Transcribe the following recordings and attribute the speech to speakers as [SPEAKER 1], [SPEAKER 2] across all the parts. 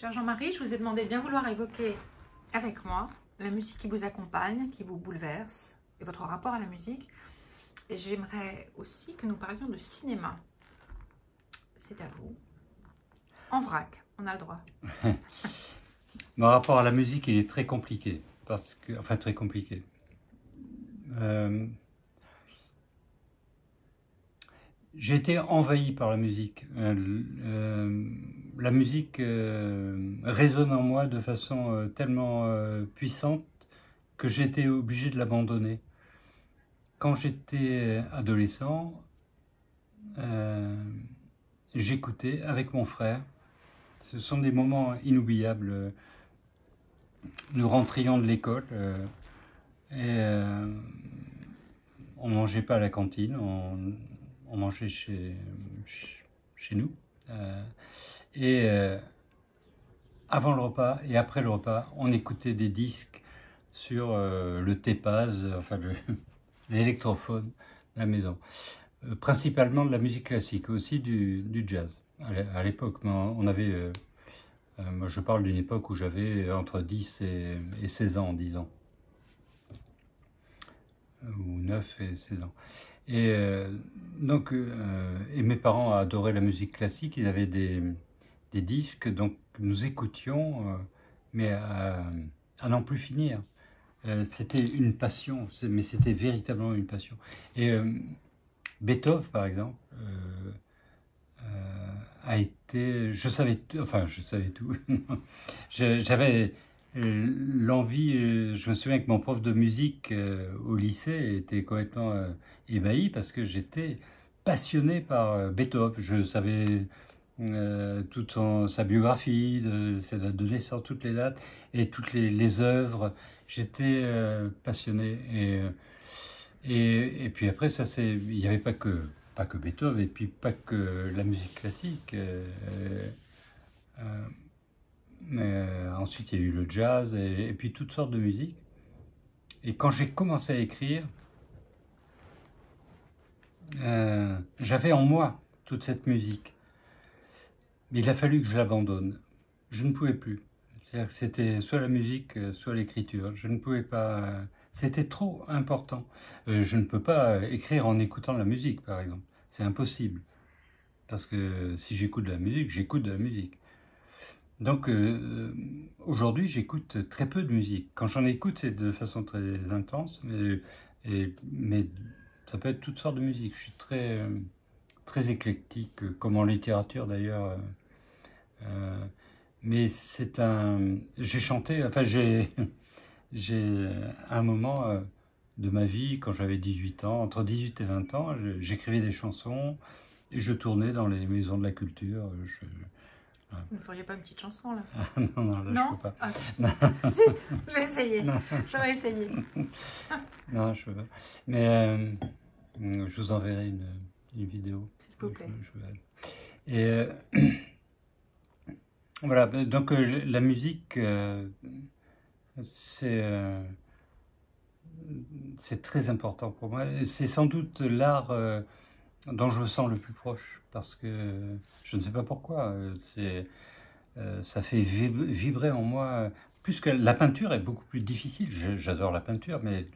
[SPEAKER 1] Cher Jean-Marie, je vous ai demandé de bien vouloir évoquer avec moi la musique qui vous accompagne, qui vous bouleverse, et votre rapport à la musique. Et j'aimerais aussi que nous parlions de cinéma. C'est à vous. En vrac, on a le droit.
[SPEAKER 2] Mon rapport à la musique, il est très compliqué. Parce que, enfin, très compliqué. Euh, j'ai été envahi par la musique. Euh, euh, la musique résonne en moi de façon tellement puissante que été obligé de l'abandonner. Quand j'étais adolescent, j'écoutais avec mon frère. Ce sont des moments inoubliables. Nous rentrions de l'école et on mangeait pas à la cantine, on, mangeait chez nous. Euh, et euh, avant le repas et après le repas, on écoutait des disques sur euh, le TEPAZ, enfin l'électrophone de la maison. principalement de la musique classique, aussi du, jazz. À l'époque, on avait. moi, je parle d'une époque où j'avais entre 10 et, et 16 ans, disons. Ou 9 et 16 ans. Et euh, donc, euh, et mes parents adoraient la musique classique. Ils avaient des, des disques, donc nous écoutions, euh, mais à, n'en plus finir. c'était une passion, mais c'était véritablement une passion. Et Beethoven, par exemple, a été, je savais, enfin, je savais tout. J'avais l'envie, je me souviens que mon prof de musique au lycée était complètement ébahi parce que j'étais passionné par euh, Beethoven. Je savais euh, toute sa biographie, de, sa date de naissance, toutes les dates et toutes les, œuvres. J'étais euh, passionné. Et, et, puis après, ça il n'y avait pas que, pas que Beethoven et puis pas que la musique classique. Mais ensuite, il y a eu le jazz et, et puis toutes sortes de musiques. Et quand j'ai commencé à écrire, euh, j'avais en moi toute cette musique. Mais il a fallu que je l'abandonne. Je ne pouvais plus. C'est-à-dire que c'était soit la musique, euh, soit l'écriture. Je ne pouvais pas. Euh, c'était trop important. je ne peux pas écrire en écoutant la musique, par exemple. C'est impossible. Parce que si j'écoute de la musique, j'écoute de la musique. Donc aujourd'hui, j'écoute très peu de musique. Quand j'en écoute, c'est de façon très intense, mais, ça peut être toutes sortes de musique. Je suis très, euh, très éclectique, euh, comme en littérature d'ailleurs. Euh, mais c'est un. J'ai chanté, enfin, j'ai. J'ai un moment de ma vie, quand j'avais 18 ans, entre 18 et 20 ans, j'écrivais des chansons et je tournais dans les maisons de la culture.
[SPEAKER 1] Vous ne feriez pas une petite chanson là
[SPEAKER 2] Non, non, là je peux pas. Ah,
[SPEAKER 1] zut, je vais essayer. J'aurais essayé.
[SPEAKER 2] non, je peux pas. Mais Mm, je vous enverrai une, une vidéo.
[SPEAKER 1] S'il vous plaît.
[SPEAKER 2] et euh, voilà, donc euh, la musique, euh, c'est c'est très important pour moi. C'est sans doute l'art dont je me sens le plus proche, parce que je ne sais pas pourquoi. C'est ça fait vibrer en moi. Plus que la peinture est beaucoup plus difficile. J'adore la peinture, mais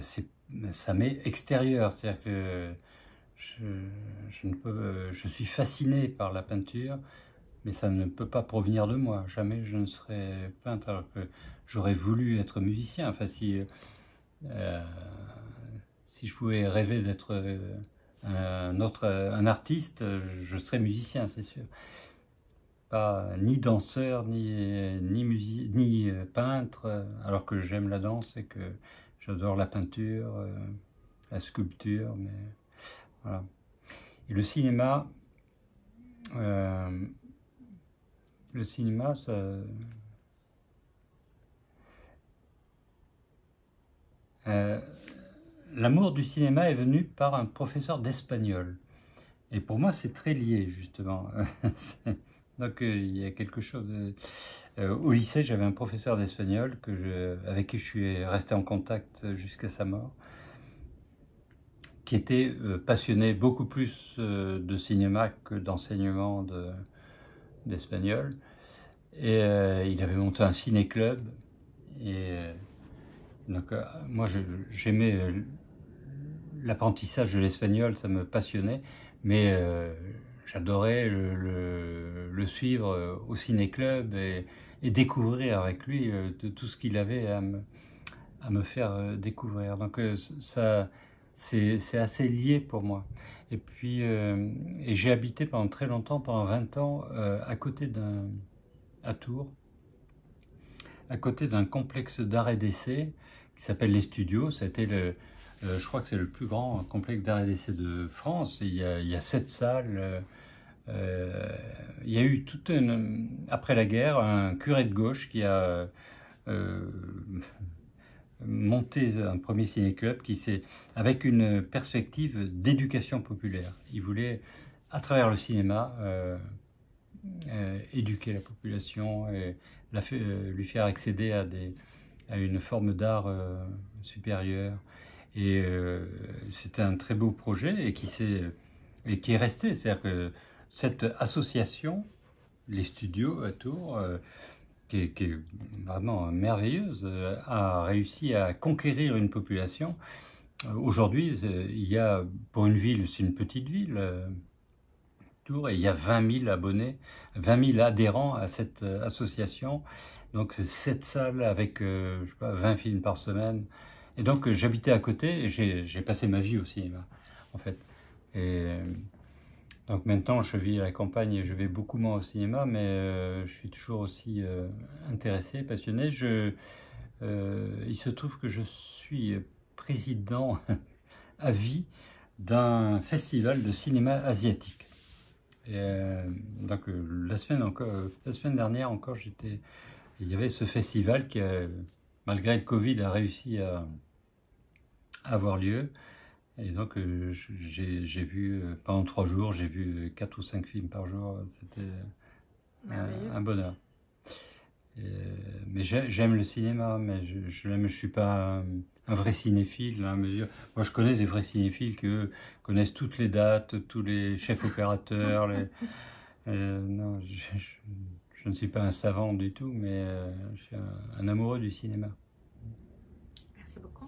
[SPEAKER 2] c'est ça m'est extérieur, c'est-à-dire que je, ne peux, je suis fasciné par la peinture, mais ça ne peut pas provenir de moi. Jamais je ne serais peintre alors que j'aurais voulu être musicien. Enfin, si, euh, si je pouvais rêver d'être un autre, un artiste, je serais musicien, c'est sûr. Pas ni danseur, ni, ni, ni peintre, alors que j'aime la danse et que J'adore la peinture, euh, la sculpture, mais voilà. Et le cinéma, euh, le cinéma, ça, euh, l'amour du cinéma est venu par un professeur d'espagnol. Et pour moi, c'est très lié, justement. Donc, il y a quelque chose. Euh, au lycée, j'avais un professeur d'espagnol avec qui je suis resté en contact jusqu'à sa mort, qui était euh, passionné beaucoup plus euh, de cinéma que d'enseignement d'espagnol. Et il avait monté un ciné-club. Et donc, moi, j'aimais l'apprentissage de l'espagnol, ça me passionnait. Mais j'adorais le, suivre au ciné-club et, découvrir avec lui de tout ce qu'il avait à me, faire découvrir. Donc, ça c'est assez lié pour moi. Et puis, euh, j'ai habité pendant très longtemps, pendant 20 ans, euh, à côté d'un, à Tours, à côté d'un complexe d'art et d'essai qui s'appelle Les Studios. Le, euh, je crois que c'est le plus grand complexe d'art et d'essai de France. il, y a, sept salles. il y a eu après la guerre, un curé de gauche qui a monter un premier ciné-club qui s'est avec une perspective d'éducation populaire. Il voulait, à travers le cinéma, euh, euh, éduquer la population et euh, lui faire accéder à, une forme d'art supérieur. Et c'était un très beau projet et qui, est, et qui est resté. C'est-à-dire que cette association, les studios à Tours, qui est, vraiment merveilleuse, euh, a réussi à conquérir une population. Euh, aujourd'hui, il y a, pour une ville, c'est une petite ville, euh, Tours, et il y a 20 000 abonnés, 20 000 adhérents à cette association. Donc, cette salle avec, je sais pas, 20 films par semaine. Et donc, j'habitais à côté et j'ai passé ma vie au cinéma, en fait. Et donc maintenant, je vis à la campagne et je vais beaucoup moins au cinéma, mais euh, je suis toujours aussi euh, intéressé, passionné. Je, euh, il se trouve que je suis président à vie d'un festival de cinéma asiatique. Et, donc la semaine, la semaine dernière encore, j'étais, il y avait ce festival qui, malgré le Covid, a réussi à avoir lieu. Et donc, euh, j'ai vu, euh, pendant trois jours, j'ai vu quatre ou cinq films par jour. C'était un, bonheur. mais j'aime le cinéma, mais je ne je suis pas un, vrai cinéphile. Hein, moi, je connais des vrais cinéphiles qui connaissent toutes les dates, tous les chefs opérateurs. les, euh, non, je, ne suis pas un savant du tout, mais je suis un amoureux du cinéma.
[SPEAKER 1] Merci beaucoup.